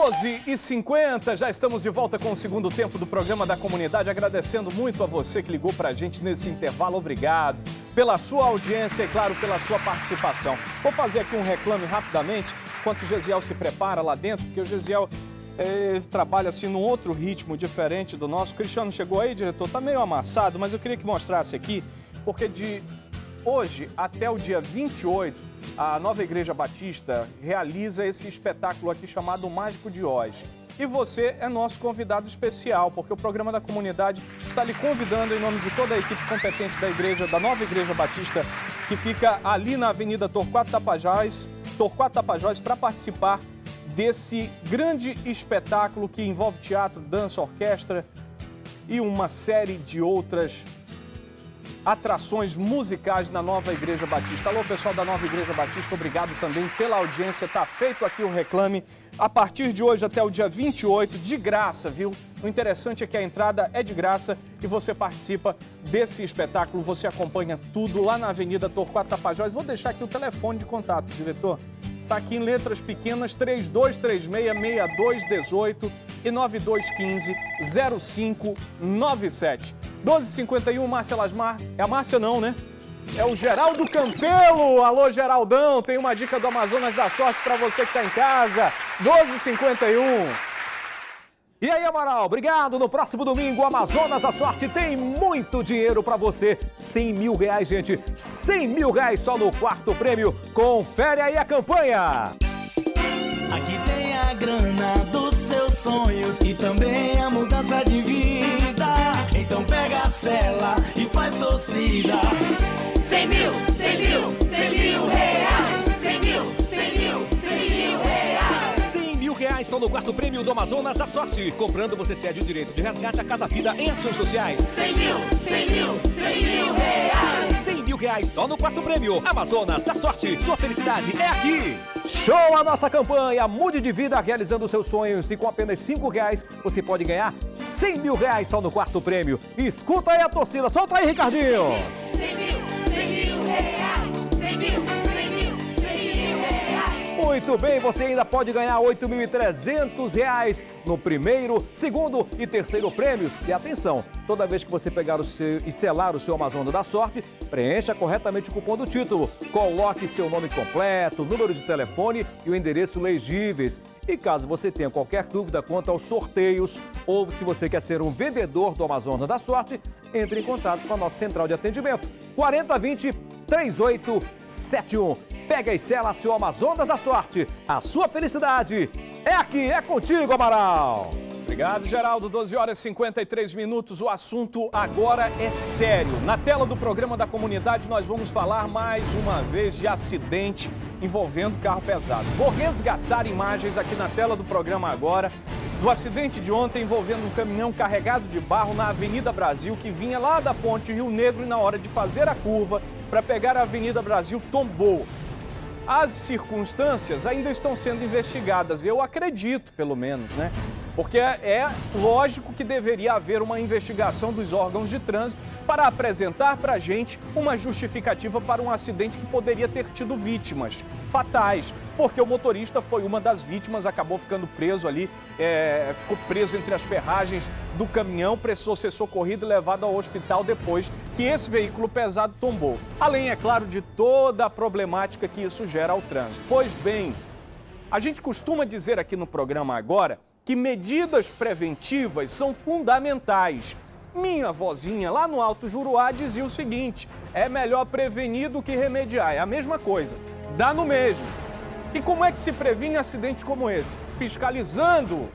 12 e 50 já estamos de volta com o segundo tempo do programa da comunidade. Agradecendo muito a você que ligou para a gente nesse intervalo. Obrigado pela sua audiência e, claro, pela sua participação. Vou fazer aqui um reclame rapidamente, enquanto o Gesiel se prepara lá dentro, porque o Gesiel eh, trabalha assim num outro ritmo diferente do nosso. O Cristiano chegou aí, diretor, tá meio amassado, mas eu queria que mostrasse aqui, porque de hoje até o dia 28 a Nova Igreja Batista realiza esse espetáculo aqui chamado Mágico de Oz. E você é nosso convidado especial, porque o programa da comunidade está lhe convidando em nome de toda a equipe competente da igreja, da Nova Igreja Batista, que fica ali na Avenida Torquato Tapajós, Torquato Tapajós, para participar desse grande espetáculo que envolve teatro, dança, orquestra e uma série de outras atrações musicais na Nova Igreja Batista. Alô, pessoal da Nova Igreja Batista, obrigado também pela audiência. Tá feito aqui o reclame. A partir de hoje até o dia 28, de graça, viu? O interessante é que a entrada é de graça e você participa desse espetáculo. Você acompanha tudo lá na Avenida Torquato Tapajós. Vou deixar aqui o telefone de contato, diretor. Tá aqui em letras pequenas, 3236-6218 e 9215-0597. 1251, Márcia Lasmar. É a Márcia não, né? É o Geraldo Campelo. Alô, Geraldão. Tem uma dica do Amazonas da Sorte para você que está em casa. 1251. E aí, Amaral, obrigado. No próximo domingo, Amazonas da Sorte tem muito dinheiro para você. 100 mil reais, gente. 100 mil reais só no quarto prêmio. Confere aí a campanha. Aqui tem a grana seus sonhos e também a mudança de vida. Então pega a cela e faz torcida. 100 mil, 100 mil, 100 mil reais. 100 mil, 100 mil, 100 mil reais. 100 mil reais são no quarto prêmio do Amazonas da Sorte. Comprando, você cede o direito de resgate à Casa Vida em ações sociais. 100 mil, 100 mil, 100 mil reais. 100 mil reais só no quarto prêmio. Amazonas da Sorte. Sua felicidade é aqui. Show a nossa campanha! Mude de vida realizando seus sonhos. E com apenas 5 reais, você pode ganhar 100 mil reais só no quarto prêmio. Escuta aí a torcida. Solta aí, Ricardinho. Muito bem, você ainda pode ganhar 8.300 reais no primeiro, segundo e terceiro prêmios. E atenção, toda vez que você pegar o seu e selar o seu Amazonas da Sorte, preencha corretamente o cupom do título. Coloque seu nome completo, número de telefone e o endereço legíveis. E caso você tenha qualquer dúvida quanto aos sorteios ou se você quer ser um vendedor do Amazonas da Sorte, entre em contato com a nossa central de atendimento. 4020 3871. Pega e sela seu Amazonas da Sorte. A sua felicidade é aqui, é contigo, Amaral. Obrigado, Geraldo. 12 horas e 53 minutos. O assunto agora é sério. Na tela do programa da comunidade, nós vamos falar mais uma vez de acidente envolvendo carro pesado. Vou resgatar imagens aqui na tela do programa agora do acidente de ontem envolvendo um caminhão carregado de barro na Avenida Brasil que vinha lá da Ponte Rio Negro e na hora de fazer a curva para pegar a Avenida Brasil tombou. As circunstâncias ainda estão sendo investigadas, eu acredito, pelo menos, né? Porque é, é lógico que deveria haver uma investigação dos órgãos de trânsito para apresentar para a gente uma justificativa para um acidente que poderia ter tido vítimas fatais. Porque o motorista foi uma das vítimas, acabou ficando preso ali, é, ficou preso entre as ferragens do caminhão, precisou ser socorrido e levado ao hospital depois que esse veículo pesado tombou. Além, é claro, de toda a problemática que isso gera ao trânsito. Pois bem, a gente costuma dizer aqui no programa agora que medidas preventivas são fundamentais. Minha vozinha lá no Alto Juruá dizia o seguinte: é melhor prevenir do que remediar. É a mesma coisa, dá no mesmo. E como é que se previne acidentes como esse? Fiscalizando.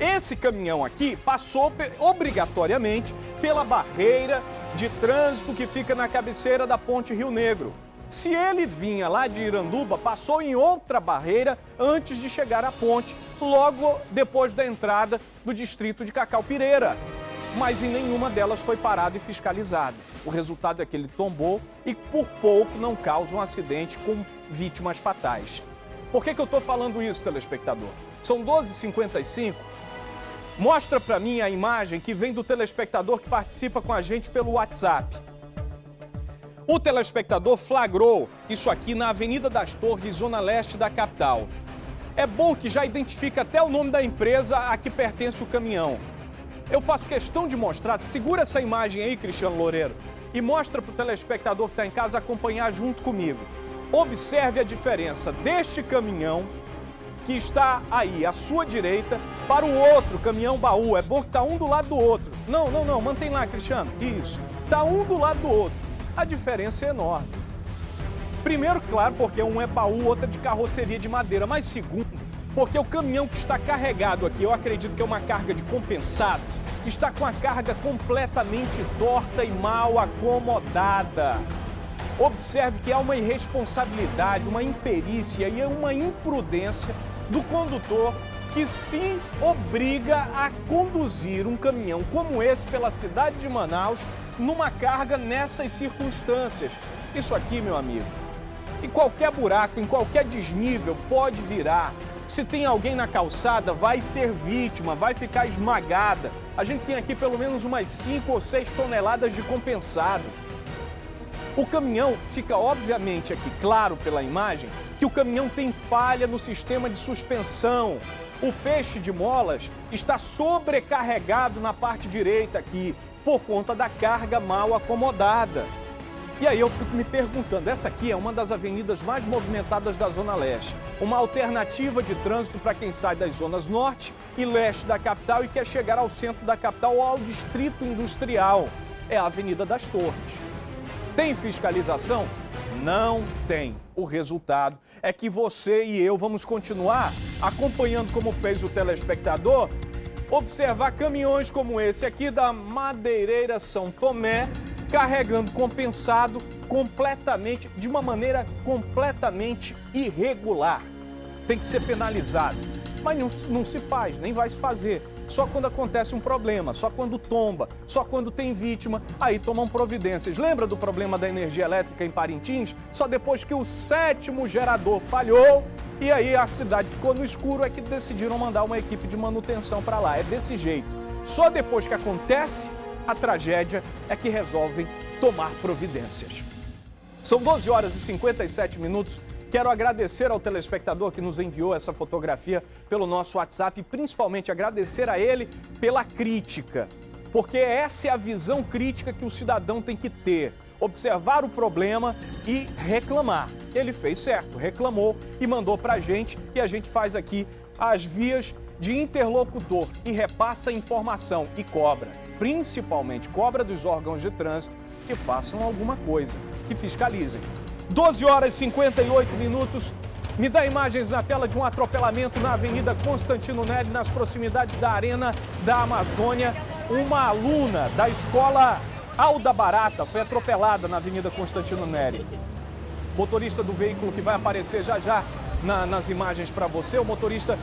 Esse caminhão aqui passou obrigatoriamente pela barreira de trânsito que fica na cabeceira da Ponte Rio Negro. Se ele vinha lá de Iranduba, passou em outra barreira antes de chegar à ponte, logo depois da entrada do distrito de Cacau Pireira. Mas em nenhuma delas foi parado e fiscalizado. O resultado é que ele tombou e por pouco não causa um acidente com vítimas fatais. Por que, que eu estou falando isso, telespectador? São 12h55. Mostra para mim a imagem que vem do telespectador que participa com a gente pelo WhatsApp. O telespectador flagrou isso aqui na Avenida das Torres, zona leste da capital. É bom que já identifica até o nome da empresa a que pertence o caminhão. Eu faço questão de mostrar, segura essa imagem aí, Cristiano Loureiro, e mostra para o telespectador que está em casa acompanhar junto comigo. Observe a diferença deste caminhão que está aí à sua direita para o outro caminhão baú. É bom que está um do lado do outro. Não, não, não, mantém lá, Cristiano. Isso. Está um do lado do outro. A diferença é enorme. Primeiro, claro, porque um é baú, outro é de carroceria de madeira. Mas segundo, porque o caminhão que está carregado aqui, eu acredito que é uma carga de compensado, está com a carga completamente torta e mal acomodada. Observe que há uma irresponsabilidade, uma imperícia e uma imprudência do condutor que se obriga a conduzir um caminhão como esse pela cidade de Manaus numa carga nessas circunstâncias. Isso aqui, meu amigo, em qualquer buraco, em qualquer desnível, pode virar. Se tem alguém na calçada, vai ser vítima, vai ficar esmagada. A gente tem aqui pelo menos umas 5 ou 6 toneladas de compensado. O caminhão fica obviamente aqui claro pela imagem que o caminhão tem falha no sistema de suspensão. O feixe de molas está sobrecarregado na parte direita aqui por conta da carga mal acomodada. E aí eu fico me perguntando, essa aqui é uma das avenidas mais movimentadas da Zona Leste. Uma alternativa de trânsito para quem sai das zonas norte e leste da capital e quer chegar ao centro da capital ou ao distrito industrial. É a Avenida das Torres. Tem fiscalização? Não tem. O resultado é que você e eu vamos continuar acompanhando como fez o telespectador, observar caminhões como esse aqui da Madeireira São Tomé, carregando compensado completamente, de uma maneira completamente irregular. Tem que ser penalizado. Mas não, não se faz, nem vai se fazer só quando acontece um problema, só quando tomba, só quando tem vítima, aí tomam providências. Lembra do problema da energia elétrica em Parintins? Só depois que o sétimo gerador falhou e aí a cidade ficou no escuro é que decidiram mandar uma equipe de manutenção para lá. É desse jeito. Só depois que acontece a tragédia é que resolvem tomar providências. São 12 horas e 57 minutos. Quero agradecer ao telespectador que nos enviou essa fotografia pelo nosso WhatsApp e principalmente agradecer a ele pela crítica, porque essa é a visão crítica que o cidadão tem que ter. Observar o problema e reclamar. Ele fez certo, reclamou e mandou para a gente e a gente faz aqui as vias de interlocutor e repassa informação e cobra, principalmente cobra dos órgãos de trânsito que façam alguma coisa, que fiscalizem. 12 horas e 58 minutos. Me dá imagens na tela de um atropelamento na Avenida Constantino Neri, nas proximidades da Arena da Amazônia. Uma aluna da escola Alda Barata foi atropelada na Avenida Constantino Neri. Motorista do veículo que vai aparecer já já na, nas imagens para você, o motorista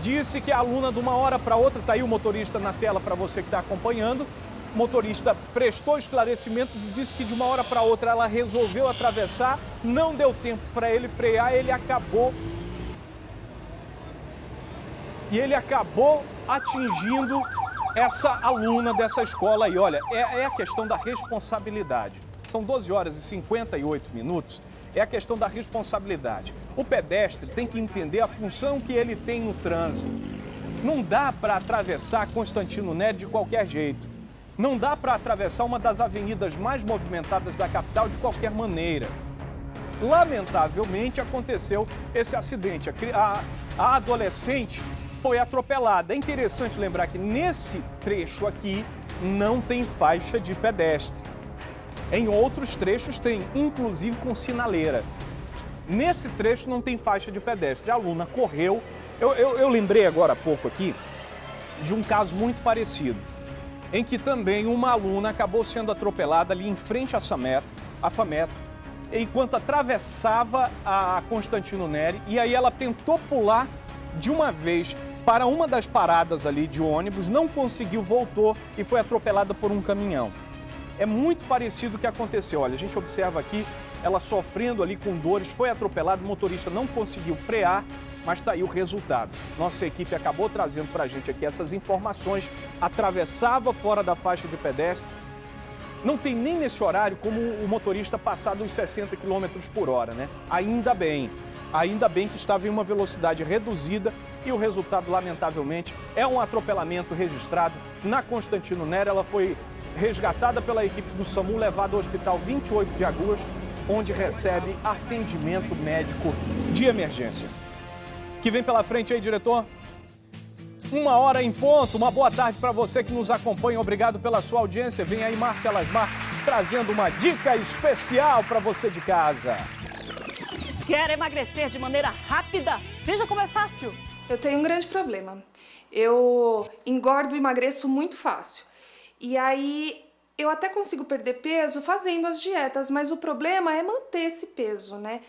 disse que a aluna de uma hora para outra, está aí o motorista na tela para você que está acompanhando, motorista prestou esclarecimentos e disse que de uma hora para outra ela resolveu atravessar, não deu tempo para ele frear, ele acabou e ele acabou atingindo essa aluna dessa escola aí. Olha, é, é, a questão da responsabilidade. São 12 horas e 58 minutos. É a questão da responsabilidade. O pedestre tem que entender a função que ele tem no trânsito. Não dá para atravessar Constantino Nery de qualquer jeito. Não dá para atravessar uma das avenidas mais movimentadas da capital de qualquer maneira. Lamentavelmente aconteceu esse acidente. A, a adolescente foi atropelada. É interessante lembrar que nesse trecho aqui não tem faixa de pedestre. Em outros trechos tem, inclusive com sinaleira. Nesse trecho não tem faixa de pedestre. A aluna correu. Eu, eu, eu lembrei agora há pouco aqui de um caso muito parecido em que também uma aluna acabou sendo atropelada ali em frente à Sametro, a Fametro, enquanto atravessava a Constantino Neri, e aí ela tentou pular de uma vez para uma das paradas ali de ônibus, não conseguiu, voltou e foi atropelada por um caminhão. É muito parecido o que aconteceu. Olha, a gente observa aqui ela sofrendo ali com dores, foi atropelada, o motorista não conseguiu frear, mas está aí o resultado. Nossa equipe acabou trazendo para a gente aqui essas informações. Atravessava fora da faixa de pedestre. Não tem nem nesse horário como o motorista passar dos 60 km por hora, né? Ainda bem. Ainda bem que estava em uma velocidade reduzida e o resultado, lamentavelmente, é um atropelamento registrado na Constantino Nera. Ela foi resgatada pela equipe do SAMU, levada ao hospital 28 de agosto, onde recebe atendimento médico de emergência. Que vem pela frente aí, diretor? Uma hora em ponto. Uma boa tarde para você que nos acompanha. Obrigado pela sua audiência. Vem aí Márcia Lasmar trazendo uma dica especial para você de casa. Quer emagrecer de maneira rápida? Veja como é fácil. Eu tenho um grande problema. Eu engordo e emagreço muito fácil. E aí eu até consigo perder peso fazendo as dietas, mas o problema é manter esse peso, né?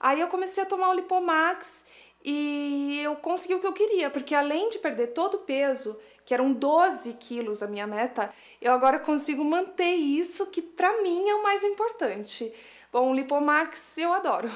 Aí eu comecei a tomar o Lipomax e eu consegui o que eu queria, porque além de perder todo o peso, que eram 12 quilos a minha meta, eu agora consigo manter isso, que pra mim é o mais importante. Bom, o Lipomax eu adoro.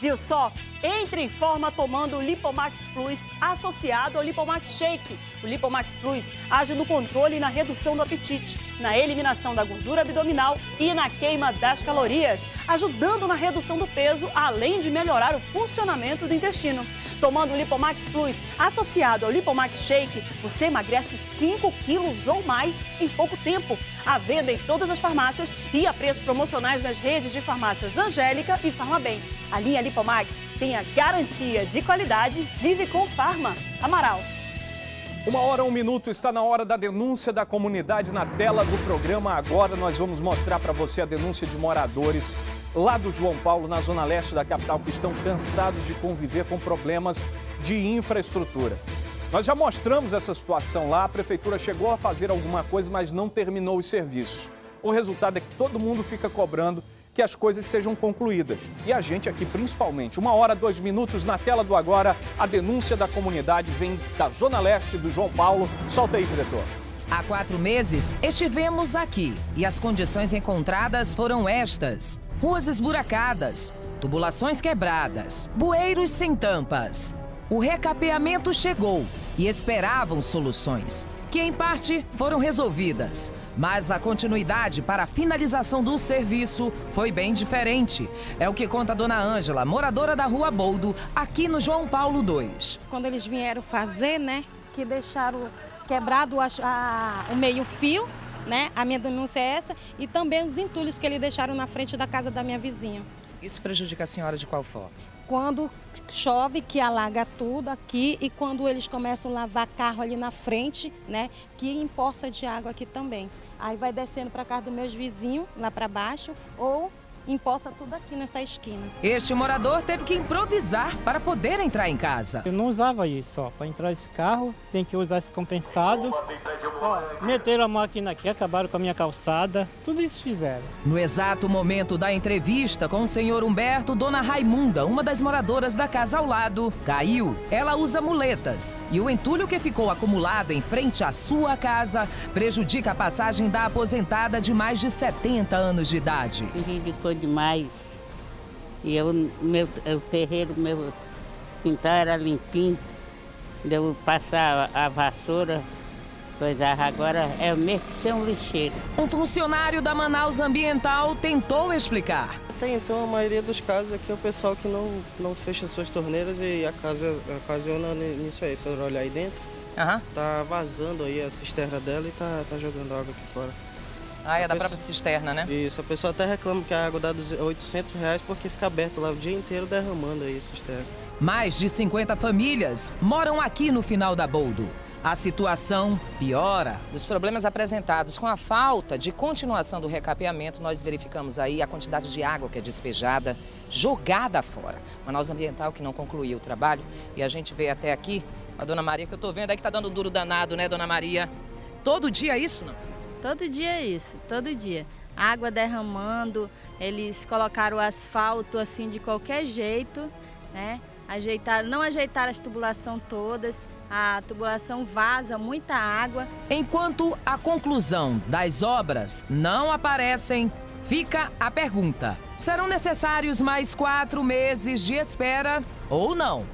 Viu só? Entre em forma tomando o Lipomax Plus associado ao Lipomax Shake. O Lipomax Plus age no controle e na redução do apetite, na eliminação da gordura abdominal e na queima das calorias, ajudando na redução do peso, além de melhorar o funcionamento do intestino. Tomando o Lipomax Plus associado ao Lipomax Shake, você emagrece 5 quilos ou mais em pouco tempo. À venda em todas as farmácias e a preços promocionais nas redes de farmácias Angélica e Farmabem. A linha Lipomax tem a garantia de qualidade de Vicom Farma. Amaral. Uma hora, um minuto, está na hora da denúncia da comunidade na tela do programa. Agora nós vamos mostrar para você a denúncia de moradores lá do João Paulo, na zona leste da capital, que estão cansados de conviver com problemas de infraestrutura. Nós já mostramos essa situação lá, a prefeitura chegou a fazer alguma coisa, mas não terminou os serviços. O resultado é que todo mundo fica cobrando que as coisas sejam concluídas. E a gente aqui, principalmente, uma hora, dois minutos na tela do agora, a denúncia da comunidade vem da Zona Leste do João Paulo. Solta aí, diretor. Há quatro meses estivemos aqui e as condições encontradas foram estas: ruas esburacadas, tubulações quebradas, bueiros sem tampas. O recapeamento chegou e esperavam soluções, que em parte foram resolvidas. Mas a continuidade para a finalização do serviço foi bem diferente. É o que conta a dona Ângela, moradora da Rua Boldo, aqui no João Paulo II. Quando eles vieram fazer, né, que deixaram quebrado a, a, o meio-fio, né? A minha denúncia é essa e também os entulhos que eles deixaram na frente da casa da minha vizinha. Isso prejudica a senhora de qual forma? Quando chove, que alaga tudo aqui, e quando eles começam a lavar carro ali na frente, né? Que empoça de água aqui também. Aí vai descendo para casa dos meus vizinhos, lá para baixo, ou empoça tudo aqui nessa esquina. Este morador teve que improvisar para poder entrar em casa. Eu não usava isso, ó. Para entrar esse carro, tem que usar esse compensado. Ó, meteram a máquina aqui, acabaram com a minha calçada. Tudo isso fizeram. No exato momento da entrevista com o senhor Humberto, dona Raimunda, uma das moradoras da casa ao lado, caiu. Ela usa muletas e o entulho que ficou acumulado em frente à sua casa prejudica a passagem da aposentada de mais de 70 anos de idade. Demais. E eu, meu, o terreiro, meu quintal era limpinho. Deu passar a vassoura, coisa agora é o mesmo que ser um lixeiro. Um funcionário da Manaus Ambiental tentou explicar. Até então, a maioria dos casos aqui é o pessoal que não, não fecha suas torneiras e a casa ocasiona nisso aí. Se eu olhar aí dentro, Aham. tá vazando aí a cisterna dela e tá, tá jogando água aqui fora. Ah, é A da pessoa- própria cisterna, né? Isso, a pessoa até reclama que a água dá 200 800 reais porque fica aberto lá o dia inteiro derramando aí a cisterna. Mais de 50 famílias moram aqui no final da Boldo. A situação piora. Dos problemas apresentados com a falta de continuação do recapeamento, nós verificamos aí a quantidade de água que é despejada, jogada fora. Manaus Ambiental que não concluiu o trabalho e a gente veio até aqui. A dona Maria que eu tô vendo aí que tá dando duro danado, né, dona Maria? Todo dia isso, não? Todo dia é isso, todo dia. Água derramando, eles colocaram o asfalto assim de qualquer jeito, né? Ajeitaram, não ajeitaram as tubulações todas, a tubulação vaza muita água. Enquanto a conclusão das obras não aparecem, fica a pergunta: serão necessários mais quatro meses de espera ou não?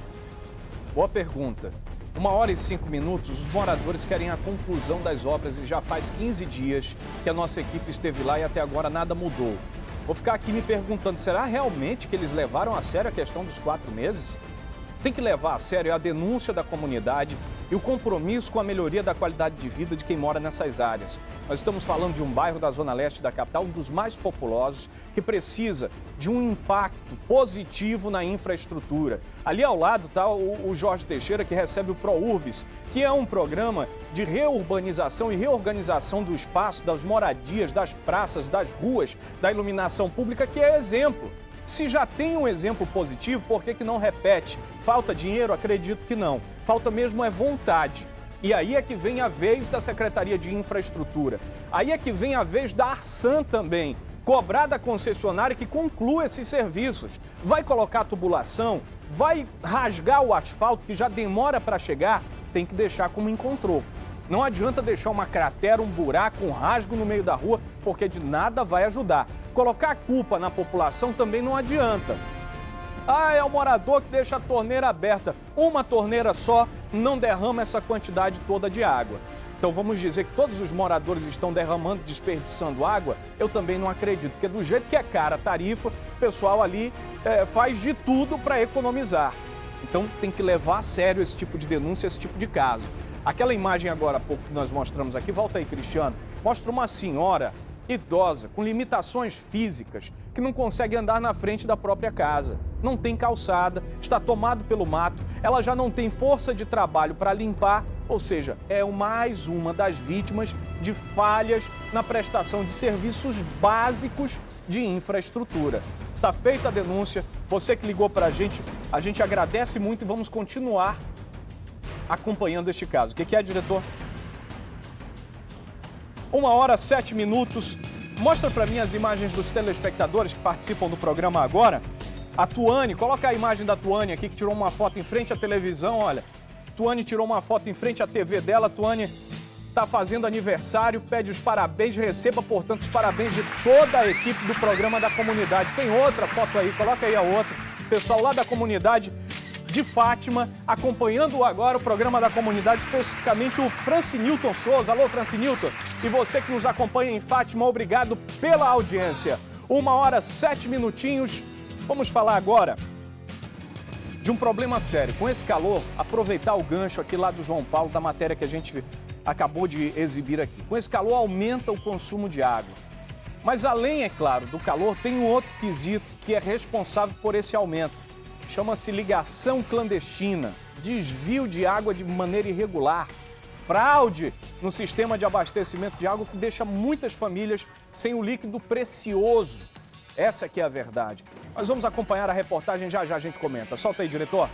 Boa pergunta. Uma hora e cinco minutos, os moradores querem a conclusão das obras e já faz 15 dias que a nossa equipe esteve lá e até agora nada mudou. vou ficar aqui me perguntando, será realmente que eles levaram a sério a questão dos quatro meses? Tem que levar a sério a denúncia da comunidade e o compromisso com a melhoria da qualidade de vida de quem mora nessas áreas. Nós estamos falando de um bairro da Zona Leste da capital, um dos mais populosos, que precisa de um impacto positivo na infraestrutura. Ali ao lado está o Jorge Teixeira, que recebe o ProUrbis, que é um programa de reurbanização e reorganização do espaço, das moradias, das praças, das ruas, da iluminação pública, que é exemplo. Se já tem um exemplo positivo, por que, que não repete? Falta dinheiro? Acredito que não. Falta mesmo é vontade. E aí é que vem a vez da Secretaria de Infraestrutura. Aí é que vem a vez da Arsan também. Cobrar da concessionária que conclua esses serviços. Vai colocar tubulação? Vai rasgar o asfalto que já demora para chegar? Tem que deixar como encontrou. Não adianta deixar uma cratera, um buraco, um rasgo no meio da rua, porque de nada vai ajudar. Colocar a culpa na população também não adianta. Ah, é o morador que deixa a torneira aberta. Uma torneira só não derrama essa quantidade toda de água. Então vamos dizer que todos os moradores estão derramando, desperdiçando água? Eu também não acredito, porque do jeito que é cara a tarifa, o pessoal ali é, faz de tudo para economizar. Então tem que levar a sério esse tipo de denúncia, esse tipo de caso. Aquela imagem agora há pouco que nós mostramos aqui, volta aí, Cristiano, mostra uma senhora idosa com limitações físicas que não consegue andar na frente da própria casa. Não tem calçada, está tomado pelo mato, ela já não tem força de trabalho para limpar, ou seja, é mais uma das vítimas de falhas na prestação de serviços básicos de infraestrutura. Está feita a denúncia, você que ligou para a gente, a gente agradece muito e vamos continuar acompanhando este caso. O que, é, diretor? Uma hora, sete minutos. Mostra para mim as imagens dos telespectadores que participam do programa agora. A Tuane, coloca a imagem da Tuane aqui, que tirou uma foto em frente à televisão, olha. Tuane tirou uma foto em frente à TV dela. Tuane está fazendo aniversário, pede os parabéns, receba, portanto, os parabéns de toda a equipe do programa da comunidade. Tem outra foto aí, coloca aí a outra. Pessoal lá da comunidade de Fátima, acompanhando agora o programa da comunidade, especificamente o Francinilton Souza. Alô, Francinilton. E você que nos acompanha em Fátima, obrigado pela audiência. Uma hora, sete minutinhos. Vamos falar agora de um problema sério. Com esse calor, aproveitar o gancho aqui lá do João Paulo, da matéria que a gente acabou de exibir aqui. Com esse calor, aumenta o consumo de água. Mas além, é claro, do calor, tem um outro quesito que é responsável por esse aumento chama-se ligação clandestina, desvio de água de maneira irregular, fraude no sistema de abastecimento de água que deixa muitas famílias sem o líquido precioso. Essa que é a verdade. Nós vamos acompanhar a reportagem já já a gente comenta. Solta aí, diretor.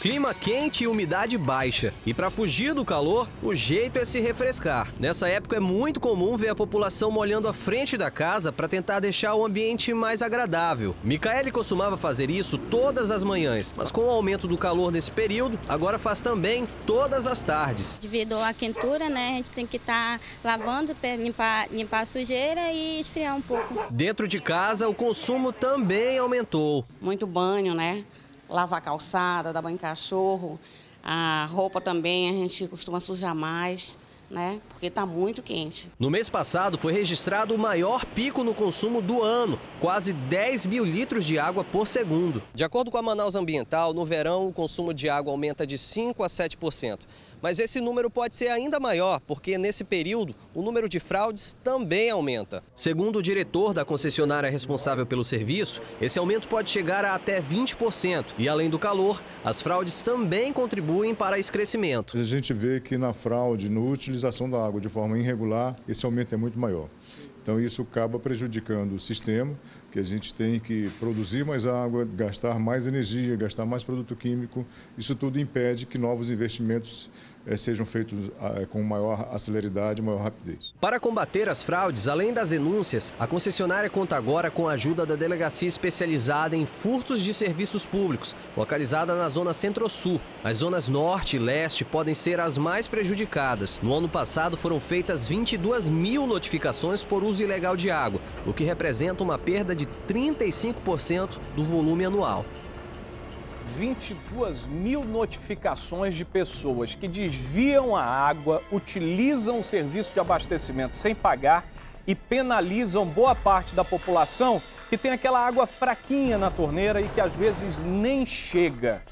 Clima quente e umidade baixa. E para fugir do calor, o jeito é se refrescar. Nessa época é muito comum ver a população molhando a frente da casa para tentar deixar o ambiente mais agradável. Micaele costumava fazer isso todas as manhãs, mas com o aumento do calor nesse período, agora faz também todas as tardes. Devido à quentura, né, a gente tem que estar tá lavando para limpar, limpar a sujeira e esfriar um pouco. Dentro de casa, o consumo também aumentou. Muito banho, né? Lavar a calçada, dar banho em cachorro. A roupa também a gente costuma sujar mais né? Porque está muito quente. No mês passado foi registrado o maior pico no consumo do ano, quase 10 mil litros de água por segundo. De acordo com a Manaus Ambiental, no verão o consumo de água aumenta de 5 a 7%. Mas esse número pode ser ainda maior, porque nesse período o número de fraudes também aumenta. Segundo o diretor da concessionária responsável pelo serviço, esse aumento pode chegar a até 20%. E além do calor, as fraudes também contribuem para esse crescimento. A gente vê que na fraude, no utilização da água de forma irregular, esse aumento é muito maior. Então isso acaba prejudicando o sistema, que a gente tem que produzir mais água, gastar mais energia, gastar mais produto químico. Isso tudo impede que novos investimentos sejam feitos eh, com maior aceleridade, maior rapidez. Para combater as fraudes, além das denúncias, a concessionária conta agora com a ajuda da delegacia especializada em furtos de serviços públicos, localizada na zona centro-sul. As zonas norte e leste podem ser as mais prejudicadas. No ano passado foram feitas 22 mil notificações por uso ilegal de água, o que representa uma perda de 35% do volume anual. 22 mil notificações de pessoas que desviam a água, utilizam o serviço de abastecimento sem pagar e penalizam boa parte da população que tem aquela água fraquinha na torneira e que às vezes nem chega.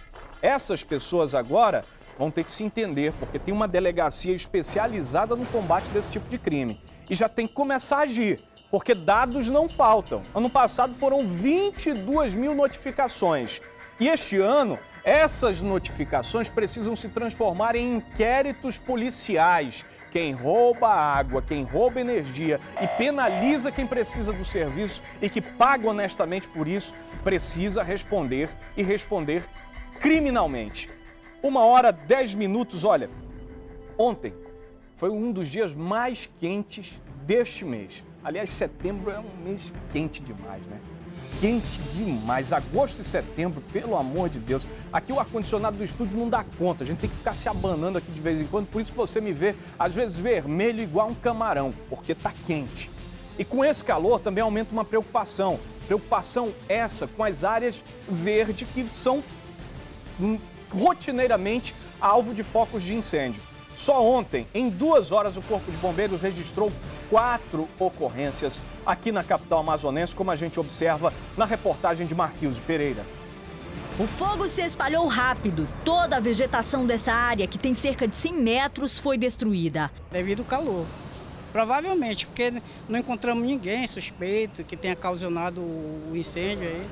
Essas pessoas agora vão ter que se entender, porque tem uma delegacia especializada no combate desse tipo de crime. E já tem que começar a agir, porque dados não faltam. Ano passado foram 22 mil notificações. E este ano, essas notificações precisam se transformar em inquéritos policiais. Quem rouba água, quem rouba energia e penaliza quem precisa do serviço e que paga honestamente por isso, precisa responder e responder criminalmente. Uma hora, dez minutos, olha, ontem foi um dos dias mais quentes deste mês. Aliás, setembro é um mês quente demais, né? Quente demais. Agosto e setembro, pelo amor de Deus. Aqui o ar-condicionado do estúdio não dá conta. A gente tem que ficar se abanando aqui de vez em quando. Por isso você me vê, às vezes, vermelho igual um camarão, porque tá quente. E com esse calor também aumenta uma preocupação. Preocupação essa com as áreas verdes que são hum, rotineiramente alvo de focos de incêndio. Só ontem, em duas horas, o Corpo de Bombeiros registrou quatro ocorrências aqui na capital amazonense, como a gente observa na reportagem de Marquinhos Pereira. O fogo se espalhou rápido. Toda a vegetação dessa área, que tem cerca de 100 metros, foi destruída. Devido ao calor. Provavelmente, porque não encontramos ninguém suspeito que tenha causado o incêndio aí.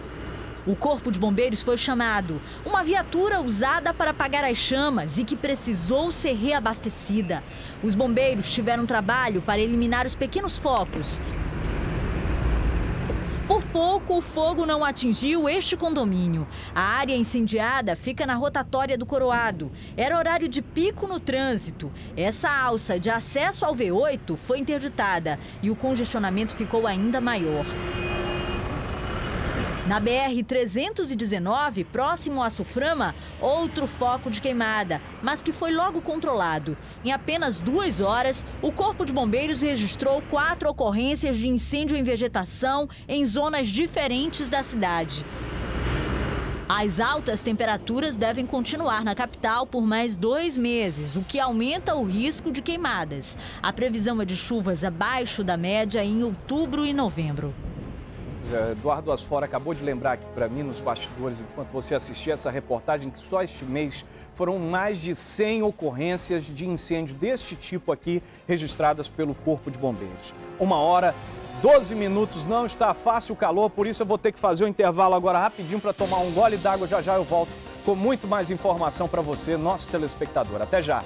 O corpo de bombeiros foi chamado. Uma viatura usada para apagar as chamas e que precisou ser reabastecida. Os bombeiros tiveram trabalho para eliminar os pequenos focos. Por pouco, o fogo não atingiu este condomínio. A área incendiada fica na rotatória do Coroado. Era horário de pico no trânsito. Essa alça de acesso ao V8 foi interditada e o congestionamento ficou ainda maior. Na BR-319, próximo a Suframa, outro foco de queimada, mas que foi logo controlado. Em apenas duas horas, o Corpo de Bombeiros registrou quatro ocorrências de incêndio em vegetação em zonas diferentes da cidade. As altas temperaturas devem continuar na capital por mais dois meses, o que aumenta o risco de queimadas. A previsão é de chuvas abaixo da média em outubro e novembro. Eduardo Asfora acabou de lembrar aqui para mim nos bastidores, enquanto você assistia essa reportagem, que só este mês foram mais de 100 ocorrências de incêndio deste tipo aqui registradas pelo Corpo de Bombeiros. Uma hora, 12 minutos, não está fácil o calor, por isso eu vou ter que fazer um intervalo agora rapidinho para tomar um gole d'água. Já já eu volto com muito mais informação para você, nosso telespectador. Até já!